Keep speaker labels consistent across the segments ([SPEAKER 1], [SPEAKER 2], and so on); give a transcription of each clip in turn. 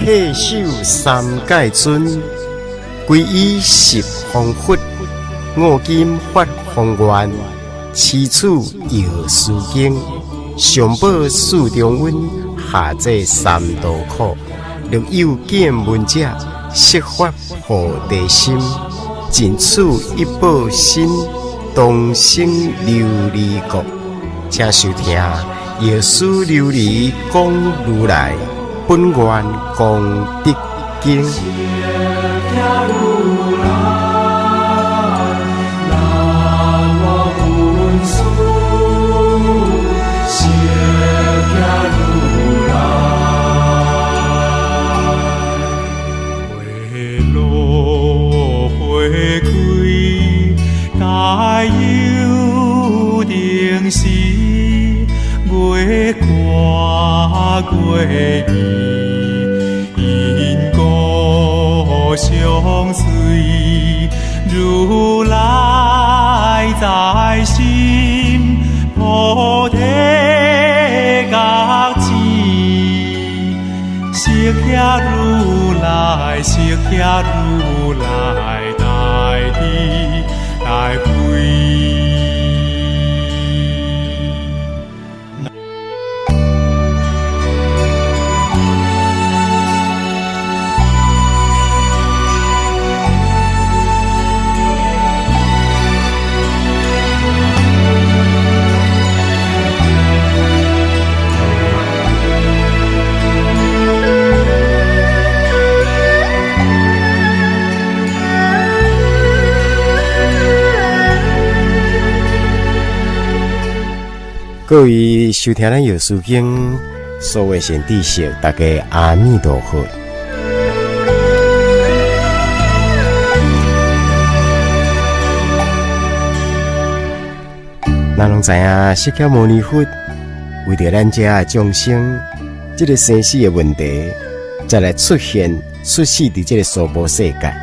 [SPEAKER 1] 退守三界尊，皈依十方佛，我今发宏愿，此处药师经，上报四重恩，下济三途苦，若有见闻者，悉发菩提心，尽此一报身，同生琉璃国，请收听药师琉璃讲如来。本愿功德经。
[SPEAKER 2] 爱心，菩提觉智，释迦如来，释迦
[SPEAKER 1] 各位收听咱有书经所谓先知识，大家阿弥陀佛。咱拢知影，释迦牟尼佛为着咱遮众生这个生死的问题，再来出现出世伫这个娑婆世界。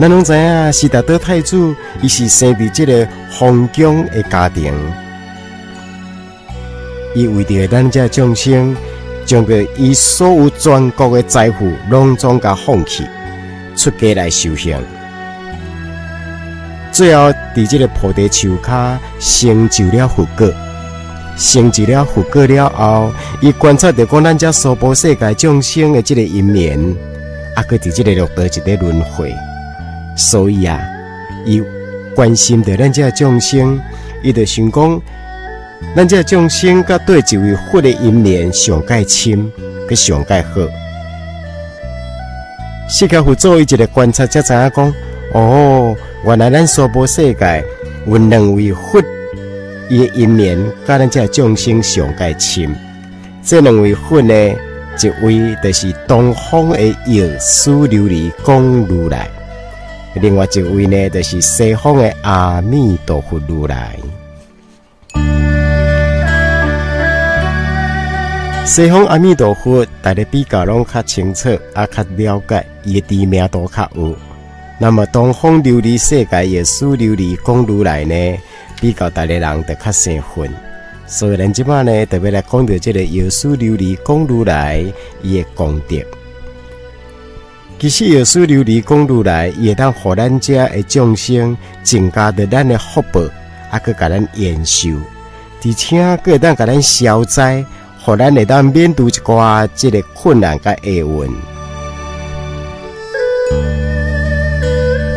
[SPEAKER 1] 咱拢知影，悉达多太子伊是生伫这个封疆的家庭。伊为着咱这众生，将个伊所有全国的财富拢总甲放弃，出家来修行。最后，伫这个菩提树下成就了佛果，成就了佛果了后，伊观察到讲咱这娑婆世界众生的这个因缘，啊，搁伫这个六道一个轮回，所以啊，伊关心着咱这众生，伊就想讲。咱这众生甲对一位佛的因缘上介深，佮上介好。释迦佛做一个观察，才知影讲：哦，原来咱娑婆世界有两位佛，伊的因缘甲咱这众生上介深。这两位佛呢，一位就是东方的药师琉璃光如来，另外一位呢，就是西方的阿弥陀佛如来。西方阿弥陀佛，大家比较拢较清楚，也较了解，伊的知名度较有。那么东方琉璃世界耶稣琉璃讲如来呢，比较大家人得较生分。所以咱即摆呢，特别来讲到这个耶稣琉璃讲如来伊的功德。其实耶稣琉璃讲如来，也当互咱家的众生增加的咱的福报，啊，佮甲咱延寿，而且佮当甲咱消灾。互咱会当免度一寡即个困难甲厄运。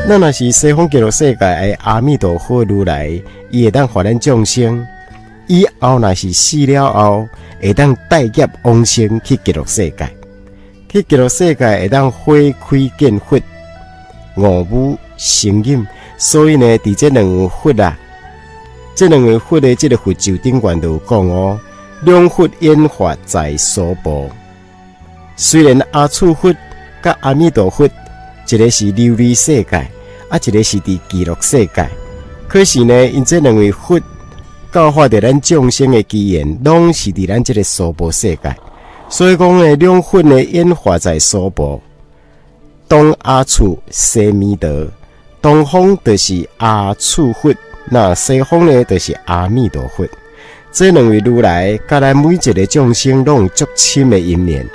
[SPEAKER 1] 咱若是西方极乐世界的阿弥陀佛如来，伊会当互咱众生以后若是死了后，会当带业往生去极乐世界。去极乐世界会当花开见佛，五母成荫。所以呢，伫即两个佛啊，即两个佛的即个佛咒顶关都有讲哦。两佛演化在娑婆，虽然阿处佛甲阿弥陀佛，一个是琉璃世界，啊，一个是伫极乐世界。可是呢，因这两位佛教化着咱众生的机缘，拢是伫咱这个娑婆世界。所以讲呢，两佛呢演化在娑婆，东阿处西弥陀，东方就是阿处佛，那西方呢就是阿弥陀佛。这两位如来，甲咱每一个众生拢有足深的因缘，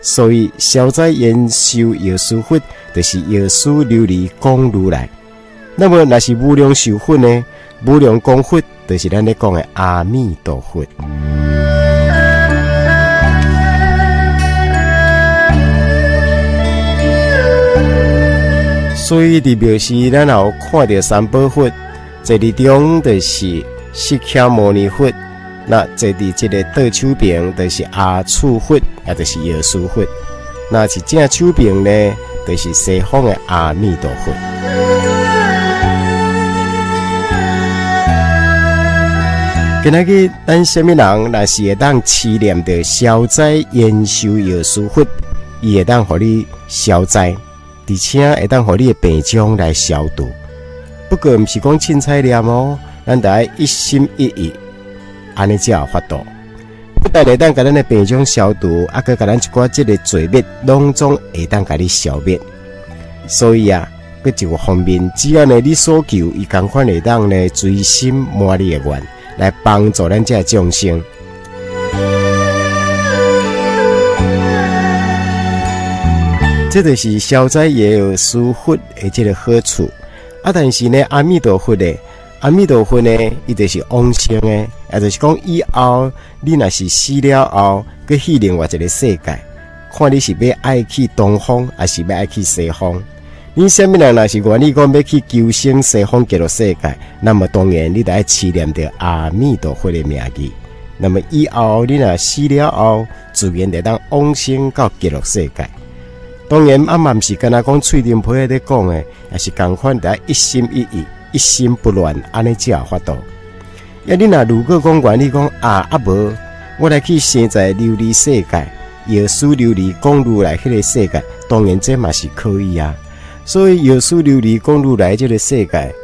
[SPEAKER 1] 所以消灾延寿耶稣佛，就是耶稣琉璃光如来。那么那是无量寿佛呢？无量光佛，就是咱咧讲的阿弥陀佛。所以伫庙时，咱也有看到三宝佛，这里中就是释迦牟尼佛。那坐伫即个倒手边，就是阿处佛，也就是耶稣佛；那是正手边呢，就是西方的阿弥陀佛。今仔日咱什么人，若是会当祈念着消灾延寿药师佛，伊会当互你消灾，而且会当互你的病症来消毒。不过，毋是讲凊彩念哦，咱得一心一意。安尼才有法度，不但会当甲咱的病种消毒，啊，佮甲咱一寡即个罪孽，拢总会当甲你消灭。所以啊，佮一个方面，只要呢你所求，伊共款会当呢随心满你的愿，来帮助咱这众生。这就是消灾也有舒佛的这个好处。啊，但是呢，阿弥陀佛的。阿弥陀佛呢，伊就是往生的，也就是讲以后你若是死了后，佮去另外一个世界，看你是要爱去东方，还是要爱去西方。你什么人若是愿意讲要去求生西方极乐世界，那么当然你得爱祈念着阿弥陀佛的名字。那么以后你若死了后，自然得当往生到极乐世界。当然阿嘛毋是跟他讲喙顶皮在讲的，也是共款得一心一意。一心不乱，安尼才有法度。要你若如果讲管理讲啊啊无，我来去生在琉璃世界，耶稣琉璃公路来迄个世界，当然这嘛是可以啊。所以耶稣琉璃公路来这个世界，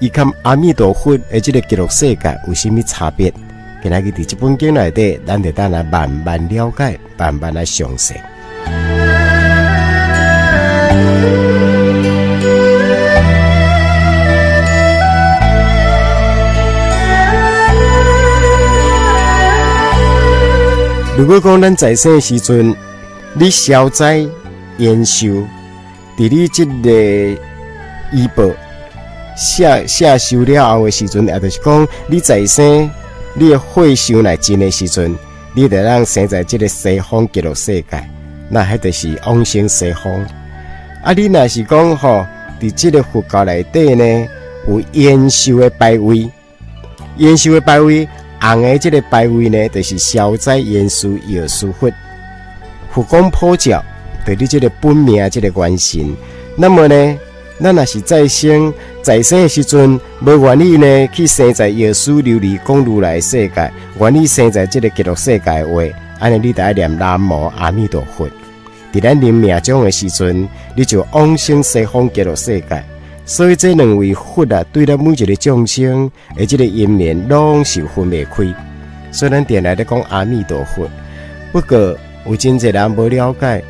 [SPEAKER 1] 伊跟阿弥陀佛而这个极乐世界有甚物差别？今日伫这本经内底，咱得等来慢慢了解，慢慢来详细。果讲咱在生时阵，你消灾延寿，伫你即个医保下下修了后的时阵，也就是讲你在生你的血寿来尽的时阵，你得让生在即个西方极乐世界，那还得是往生西方。啊，你若是讲吼，伫即个佛教内底呢，有延寿的拜位，延寿的拜位。红的这个牌位呢，就是消灾延寿药师佛，佛光普照，对你这个本命这个元神。那么呢，咱若是在生在生的时阵，无愿意呢去生在药师琉璃光如来世界，愿意生在这个极乐世界的话，安尼你得念南无阿弥陀佛。伫咱临命终的时阵，你就往生西方极乐世界。所以这两位佛啊，对咱每一个众生，而这个因缘拢是分未开。虽然电来咧讲阿弥陀佛，不过有真侪人无了解。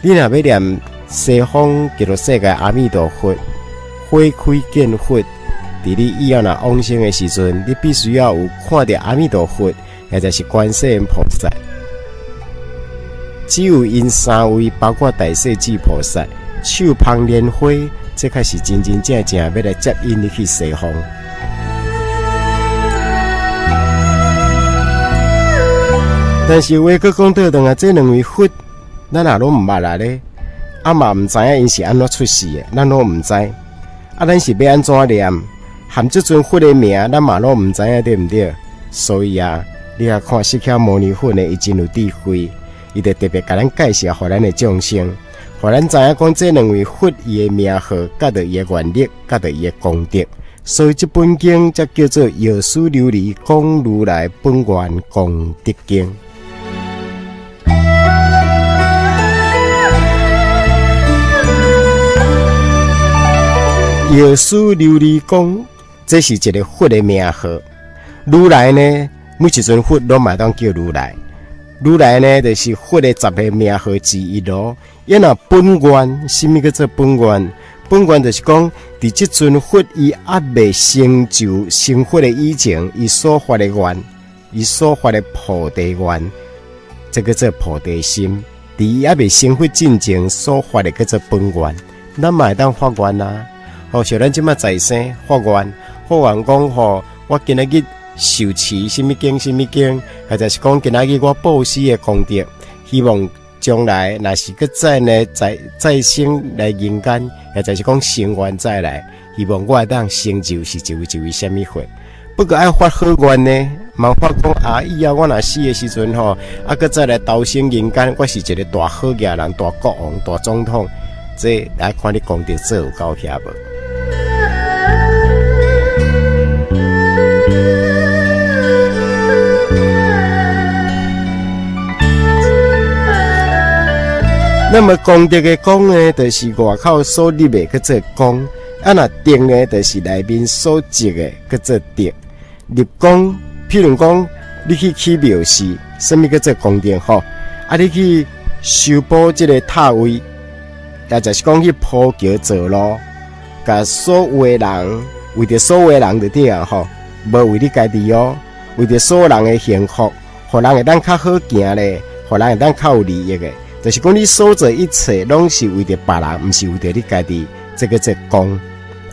[SPEAKER 1] 你若要念西方极乐世界阿弥陀佛，花开见佛，伫你以后若往生的时阵，你必须要有看到阿弥陀佛，或者是观世音菩萨。只有因三位，包括大势至菩萨，手捧莲花。这开始真真正正要来接引你去西方，但是话个讲到等啊，这两位佛，咱也拢毋捌啦咧，啊嘛毋知影因是安怎出世的，咱拢毋知。啊，咱是要安怎念含这尊佛的名，咱嘛拢毋知影对毋对？所以啊，你啊看释迦牟尼佛呢，伊真有智慧，伊就特别甲咱介绍，互咱的众生。互咱知影讲，这两位佛伊的名号，甲着伊的愿力，甲着伊的功德，所以这本经才叫做《药师琉璃讲如来本愿功德经》。药师琉璃讲，这是一个佛的名号。如来呢，每一尊佛都买当叫如来。如来呢，就是佛的十个名号之一咯。因那本愿，什么叫做本愿？本愿就是讲，伫即尊佛伊还未成就成佛的以前，伊所发的愿，伊所发的菩提愿，这个做菩提心。伫伊还未生活进前所发的叫做本愿，咱嘛会当发愿啊。哦，像咱即马在生发愿，发愿讲吼，我今仔日受持什么经什么经，或者是讲今仔日我布施的功德，希望将来若是搁再呢再再生来人间，或者是讲生完再来，希望我会当成就是一位一位什么佛。不过爱发好愿呢，莫发讲啊！以后我若死的时阵吼，啊，搁再来投生人间，我是一个大好家人、大国王、大总统，这来看你功德做有够遐无？那么功德的功呢，就是外口所立的叫做功；啊，那德呢，就是内面所积的叫做德。立功，譬如讲，你去起庙时，什么叫做功德吼？啊，你去修补这个塔位，也就是讲去铺桥造路，甲所有的人为着所有的人的对啊吼，无为你家己哦，为着所有人的幸福，互人会当较好行咧，互人会当较有利益的，就是讲你所做一切拢是为着别人，毋是为着你家己，这个做功，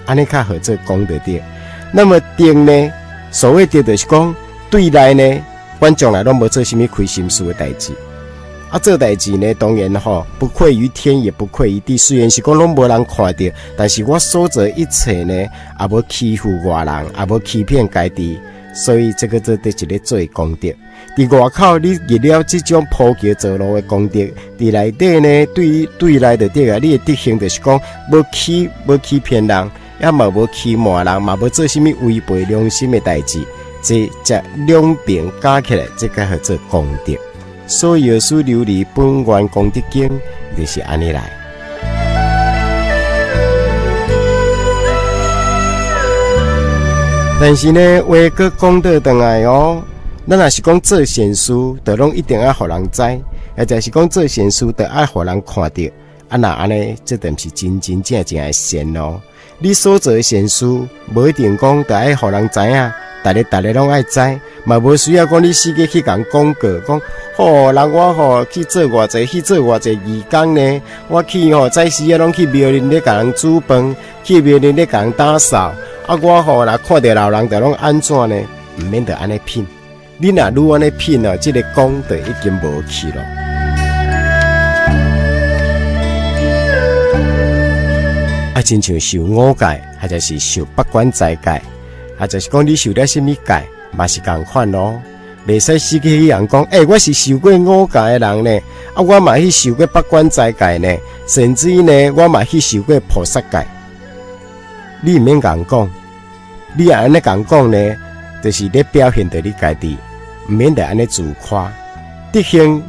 [SPEAKER 1] 安尼较好做功德的。那么定呢？所谓的，就是讲对内呢，阮将来拢无做什么亏心事的代志。啊，做代志呢，当然吼，不愧于天，也不愧于地。虽然是讲拢无人看到，但是我所做一切呢，也无欺负外人，也无欺骗家己。所以这个做得一个做功德。伫外口，你入了这种普及走路的功德，伫内底呢，对于对内的这个，你的德行就是讲，要欺，要欺骗人。也嘛无欺瞒人，嘛要做什么违背良心的代志，这这两边加起来，这个叫做功德。所以，耶稣琉璃本源功德经就是安尼来。但是呢，为个功德等来哦，咱若是讲做善事，就拢一定要互人知；，或者是讲做善事，就爱互人看到。啊，那安尼，这等是真真正正的善哦。你所做的善事，无一定讲得爱互人知影，大家大家拢爱知，嘛无需要讲你自己去讲广告，讲吼人我吼去做偌济，去做偌济义工呢？我去吼在时啊，拢去庙里咧甲人煮饭，去庙里咧甲人打扫。啊，我吼若看到老人，就拢安怎呢？毋免得安尼拼。你若愈安尼拼了，即个功德已经无去了。啊，亲像受五戒，或者是受八关斋戒，或者是讲你受了什么戒，嘛是共款咯。未使死去人讲，诶，我是受过五戒的人呢，啊，我嘛去受过八关斋戒呢，甚至呢，我嘛去受过菩萨戒。你毋免共讲，你安尼共讲呢，就是咧表现着你家己，毋免得安尼自夸。德行，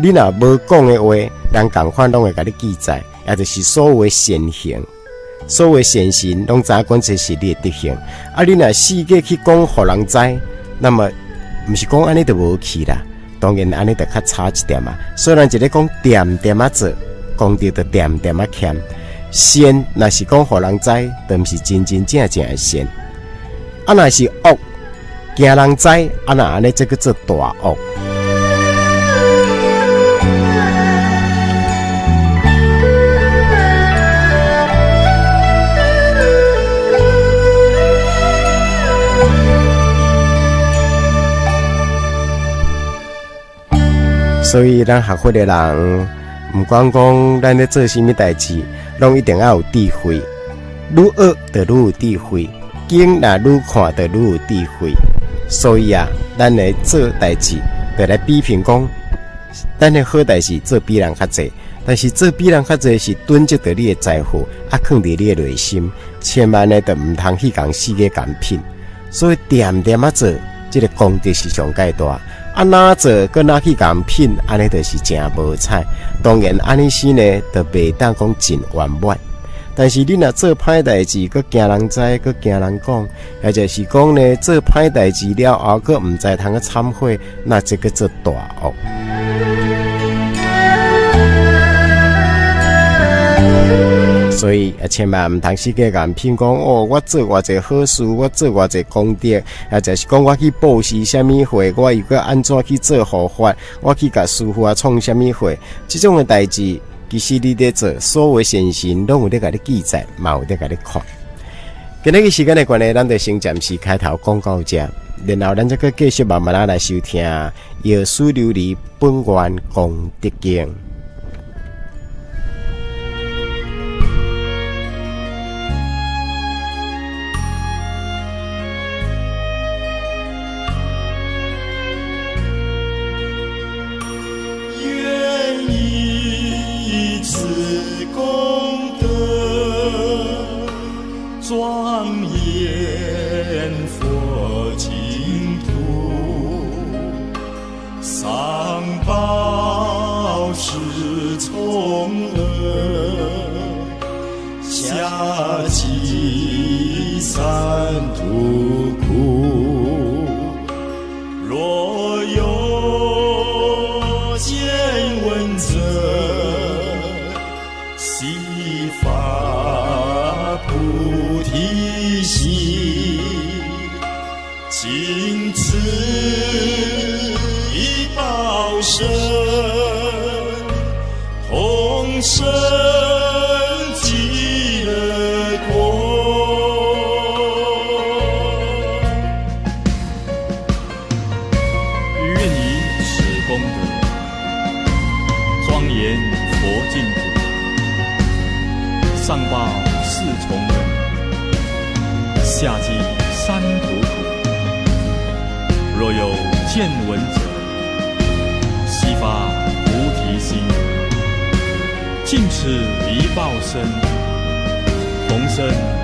[SPEAKER 1] 你若无讲的话，人共款拢会甲你记载，也就是所谓善行。所谓善行，拢知影讲这是你的德行。啊，你若四界去讲，互人知，那么毋是讲安尼就无去啦。当然，安尼就较差一点嘛。虽然一个讲点点啊做，功德就点点啊欠。善若是讲互人知，都毋是真真正正的善。啊，若是恶，惊人知，啊那安尼这个做大恶。所以，咱学会的人，毋管讲咱咧做甚物代志，拢一定要有智慧。愈学就愈有智慧，经若愈看就愈有智慧。所以啊，咱来做代志，就来比评讲，咱的好代志做比人较济，但是做比人较济是囤积着你的财富，啊，藏伫你的内心，千万呢，就毋通去讲世界讲品。所以，点点啊做，这个功德是上介大。啊，哪做跟哪去讲品，安尼就是真无彩。当然，安尼死呢，著袂当讲真圆满。但是你若做歹代志，搁惊人知，搁惊人讲，或者是讲呢，做歹代志了后，搁毋知通个忏悔，那这个做大恶。所以啊，千万唔通世界人骗讲哦，我做偌济好事，我做偌济功德，啊，就是讲我去布施什么会，我又个安怎去做护法，我去甲师傅啊创什么会，这种的代志，其实你在做，所有先贤拢有在甲你记载，嘛有在甲你看。今日个时间的关系，咱就先暂时开头讲到这，然后咱再个继续慢慢来来收听《药师琉璃本愿功德经》。
[SPEAKER 3] 上报是从恩，下济三途。missão. 是一报生同生。